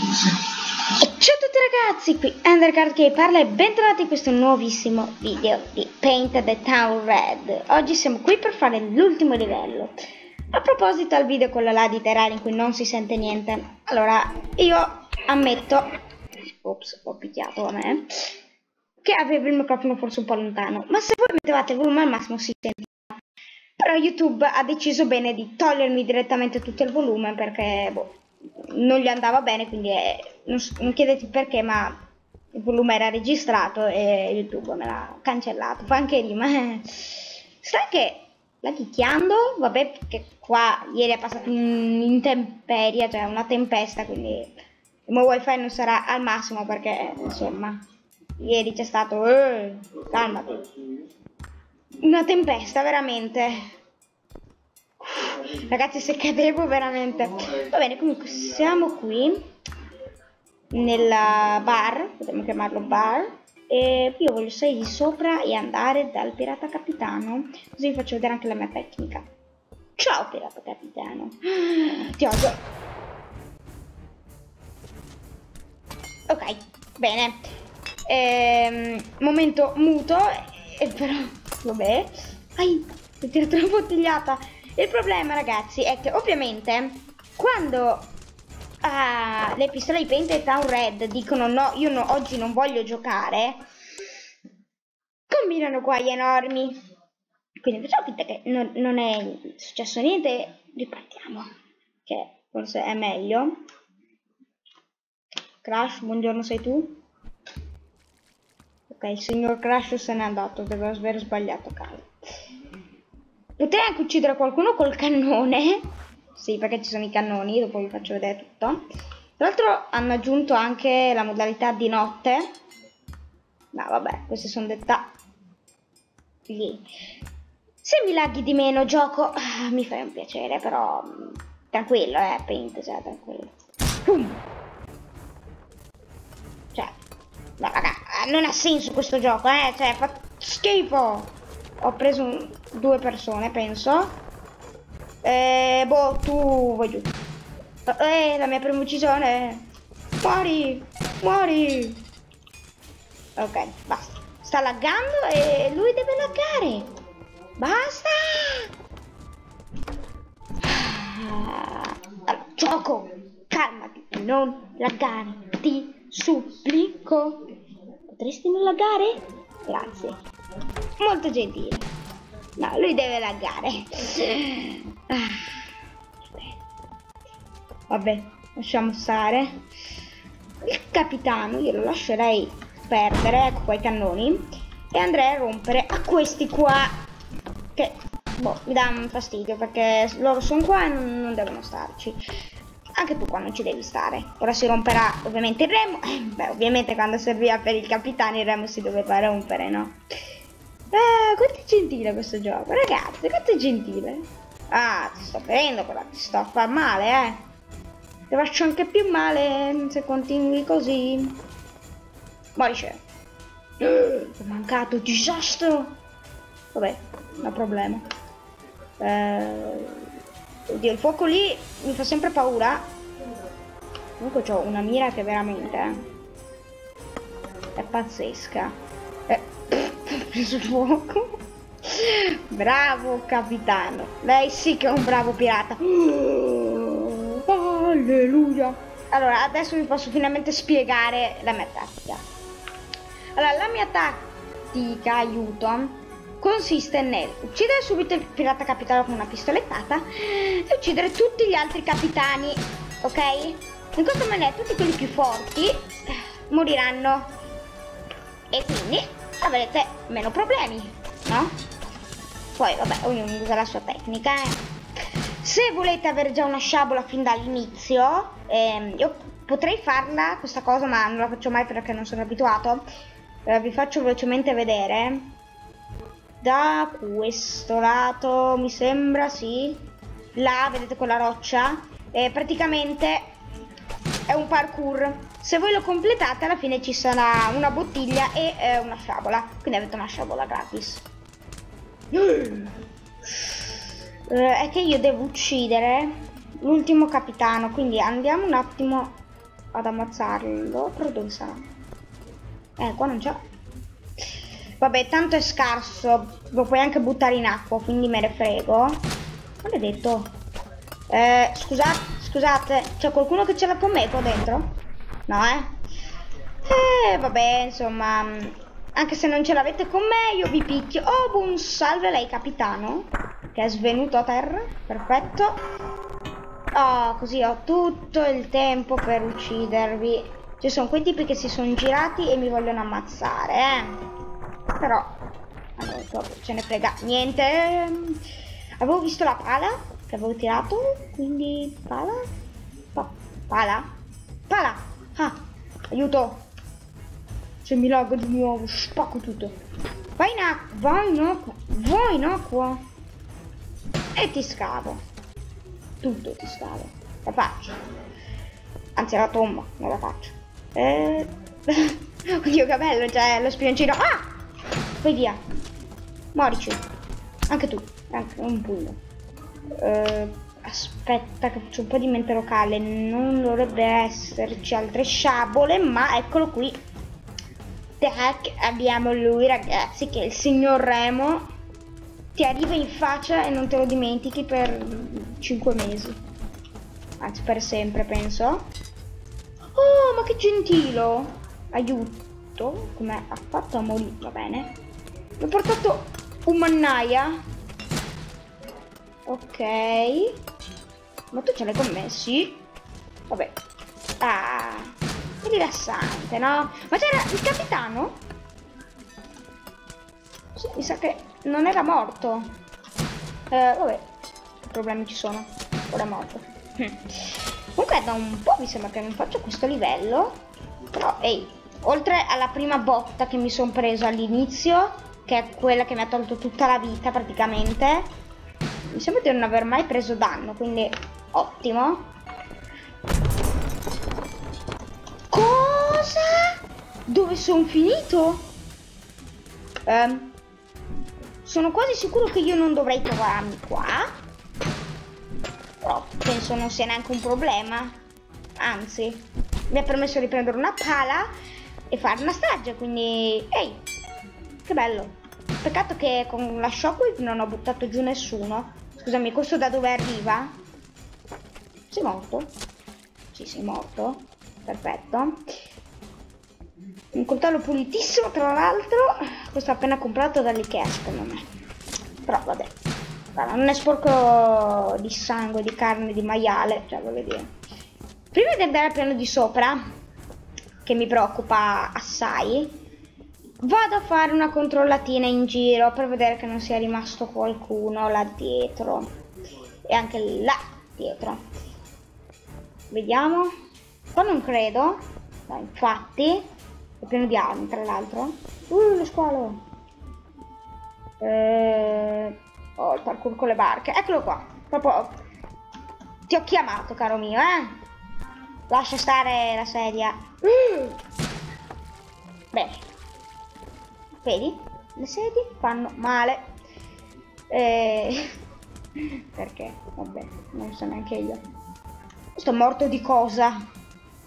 Ciao a tutti ragazzi, qui Undercard che parla e bentornati in questo nuovissimo video di Paint the Town Red. Oggi siamo qui per fare l'ultimo livello. A proposito al video quello là di Terraria in cui non si sente niente, allora io ammetto, ops ho picchiato a me, che avevo il microfono forse un po' lontano, ma se voi mettevate il volume al massimo si sentiva. Però YouTube ha deciso bene di togliermi direttamente tutto il volume perché boh, non gli andava bene, quindi è, non, non, chiedete perché, ma il volume era registrato e YouTube me l'ha cancellato. Fa anche lì, ma sai che la chicchiando, vabbè, perché qua ieri è passato un'intemperia, cioè una tempesta, quindi il mio wifi non sarà al massimo perché insomma ieri c'è stato eh, calmati una tempesta veramente Ragazzi, se cadevo veramente. Va bene, comunque siamo qui nella bar, potremmo chiamarlo bar. E io voglio salire sopra e andare dal pirata capitano. Così vi faccio vedere anche la mia tecnica. Ciao pirata capitano. Ti odio. Ok, bene. Ehm, momento muto. E però, vabbè. Ai, ho tirato una bottigliata. Il problema ragazzi è che ovviamente quando uh, le pistole di Painted Town Red dicono no, io no, oggi non voglio giocare, combinano guai enormi. Quindi facciamo finta che non, non è successo niente, ripartiamo, che forse è meglio. Crash, buongiorno sei tu? Ok, il signor Crash se n'è andato, deve aver sbagliato casa. Potrei anche uccidere qualcuno col cannone. Sì, perché ci sono i cannoni, dopo vi faccio vedere tutto. Tra l'altro hanno aggiunto anche la modalità di notte. No, vabbè, questi sono dettagli. Se mi laghi di meno gioco, ah, mi fai un piacere, però mm, tranquillo, eh, Paint, cioè, tranquillo. Pum. Cioè, no, raga, non ha senso questo gioco, eh, cioè, fa schifo ho preso un, due persone, penso. Eh, boh, tu vai giù. Eh, la mia prima uccisione. Muori, muori. Ok, basta. Sta laggando e lui deve laggare. Basta. Allora, gioco, calmati, non laggare, ti supplico. Potresti non laggare? Grazie molto gentile. No, lui deve laggare. Vabbè, lasciamo stare. Il capitano io lo lascerei perdere, ecco qua i cannoni, e andrei a rompere a questi qua, che boh, mi danno fastidio perché loro sono qua e non, non devono starci. Anche tu qua non ci devi stare. Ora si romperà ovviamente il remo. Beh, ovviamente quando serviva per il capitano il remo si doveva rompere, no? Ah, quanto è gentile questo gioco, ragazzi, quanto è gentile. Ah, ti sto prendendo però, ti sto a far male, eh. Ti faccio anche più male se continui così. Morisce. Ho mancato, disastro. Vabbè, no problema. Eh, oddio, il fuoco lì mi fa sempre paura. Comunque ho una mira che veramente eh, è pazzesca. Eh preso fuoco. Bravo capitano. Lei sì che è un bravo pirata. Oh, alleluia. Allora, adesso vi posso finalmente spiegare la mia tattica. Allora, la mia tattica, aiuto, consiste nel uccidere subito il pirata capitano con una pistolettata e uccidere tutti gli altri capitani, ok? In questa maniera tutti quelli più forti moriranno. E quindi avrete meno problemi, no? Poi, vabbè, ognuno usa la sua tecnica, eh. Se volete avere già una sciabola fin dall'inizio, ehm, io potrei farla questa cosa, ma non la faccio mai perché non sono abituato. Eh, vi faccio velocemente vedere. Da questo lato, mi sembra, sì. Là, vedete quella roccia? Eh, praticamente è un parkour. Se voi lo completate alla fine ci sarà una bottiglia e eh, una sciabola. Quindi avete una sciabola gratis. Eh, è che io devo uccidere l'ultimo capitano. Quindi andiamo un attimo ad ammazzarlo. Però dove sarà? Eh, qua non c'è. Vabbè, tanto è scarso. Lo puoi anche buttare in acqua, quindi me ne frego. Maledetto. Eh, scusate, scusate. C'è qualcuno che ce l'ha con me qua dentro? No, eh? Eh, vabbè, insomma... Anche se non ce l'avete con me, io vi picchio. Oh, buon salve lei, capitano. Che è svenuto a terra. Perfetto. Oh, così ho tutto il tempo per uccidervi. Ci sono quei tipi che si sono girati e mi vogliono ammazzare, eh. Però... Allora, ce ne frega niente. Avevo visto la pala che avevo tirato, quindi... Pala? Pa pala? Pala! Aiuto! Se mi loggo di nuovo, spacco tutto. Vai in acqua, vai in acqua, vai in acqua. E ti scavo. Tutto ti scavo. La faccio. Anzi, la tomba, non la faccio. Eh... Oddio, che bello, c'è lo spioncino. Ah! Vai via. Morici. Anche tu. Anche un pugno. Eh, aspetta che faccio un po' di mente locale. Non dovrebbe esserci altre sciabole, ma eccolo qui. Tac, abbiamo lui ragazzi che è il signor Remo. Ti arriva in faccia e non te lo dimentichi per 5 mesi. Anzi per sempre penso. Oh ma che gentilo. Aiuto. Come ha fatto a morire. Va bene. Mi ha portato un mannaia. Ok. Ma tu ce l'hai con me? Sì. Vabbè. Ah rilassante, no? Ma c'era il capitano? Sì, mi sa che non era morto. Eh, vabbè, che problemi ci sono? Ora è morto. Hm. Comunque da un po' mi sembra che non faccio questo livello. Però, ehi, oltre alla prima botta che mi sono preso all'inizio, che è quella che mi ha tolto tutta la vita praticamente, mi sembra di non aver mai preso danno, quindi ottimo. Dove sono finito? Um, sono quasi sicuro che io non dovrei trovarmi qua. Però penso non sia neanche un problema. Anzi, mi ha permesso di prendere una pala e fare una strage, quindi... Ehi, che bello. Peccato che con la shockwave non ho buttato giù nessuno. Scusami, questo da dove arriva? Sei morto? Sì, sei morto. Perfetto. Un coltello pulitissimo, tra l'altro. Questo appena comprato dall'Ikea, secondo me. Però vabbè. Guarda, non è sporco di sangue, di carne, di maiale. Cioè, voglio dire. Prima di andare al piano di sopra, che mi preoccupa assai, vado a fare una controllatina in giro per vedere che non sia rimasto qualcuno là dietro. E anche là dietro. Vediamo. Qua non credo. Ma infatti è pieno di armi, tra l'altro. Uh, lo squalo! Eh... Oh, il parkour con le barche. Eccolo qua. Proprio... Ti ho chiamato, caro mio, eh? Lascia stare la sedia. Uh. Bene. Vedi? Le sedie fanno male. Eh... Perché? Vabbè, non so neanche io. Sto morto di cosa?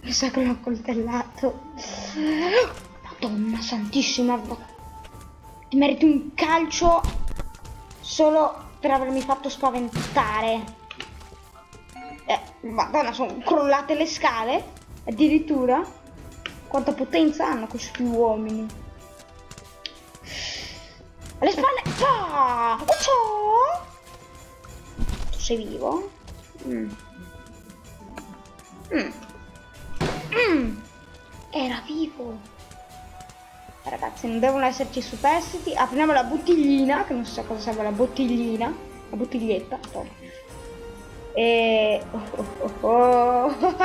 Mi sa che l'ho coltellato. Madonna santissima. Ti meriti un calcio solo per avermi fatto spaventare. Eh, madonna, sono crollate le scale. Addirittura. Quanta potenza hanno questi uomini. Alle spalle. Ah! Tu sei vivo? Mm. Mm. Mm, era vivo. Ragazzi, non devono esserci superstiti. Apriamo la bottiglina, che non so cosa serve la bottiglina. La bottiglietta. Oh. E... Oh, oh, oh,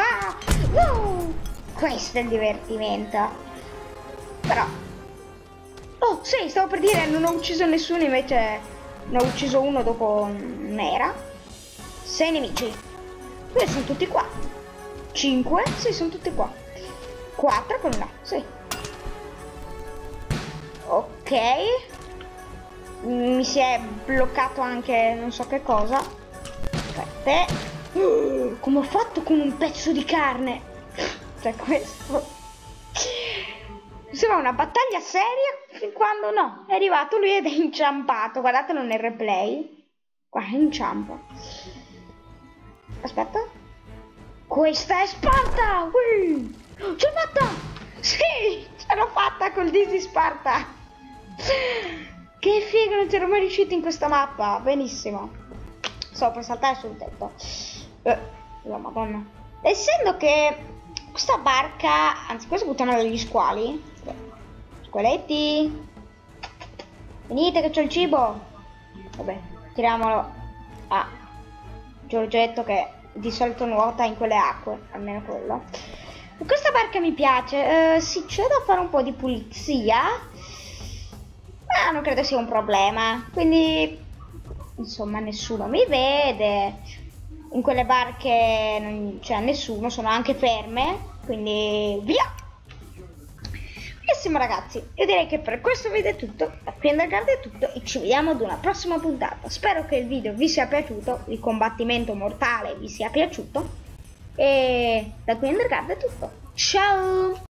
uh, questo è il divertimento. Però... Oh, sì, stavo per dire, non ho ucciso nessuno, invece ne ho ucciso uno dopo Nera. Sei nemici. Dove sono tutti qua? 5? Sì, sono tutti qua. 4 con là, sì. Ok. Mi si è bloccato anche non so che cosa. Aspetta. come ho fatto con un pezzo di carne? Cioè questo... Sembra una battaglia seria fin quando no, è arrivato lui ed è inciampato. Guardatelo nel replay. Guarda, inciampa. Aspetta. Questa è Sparta! Ce l'ho fatta! Sì, ce l'ho fatta col Disi Sparta! Che figo, non c'ero mai riuscito in questa mappa. Benissimo. Sto per saltare sul tetto. Eh, la madonna. Essendo che questa barca, anzi questo buttiamo dagli squali. Squaletti. Venite che c'ho il cibo. Vabbè, tiriamolo a Giorgetto che di solito nuota in quelle acque, almeno quello. Questa barca mi piace, eh, sì c'è da fare un po' di pulizia, ma non credo sia un problema, quindi insomma nessuno mi vede, in quelle barche non c'è nessuno, sono anche ferme, quindi via! Benissimo ragazzi, io direi che per questo video è tutto, da qui Underguard è tutto e ci vediamo ad una prossima puntata. Spero che il video vi sia piaciuto, il combattimento mortale vi sia piaciuto e da qui Underguard è tutto. Ciao!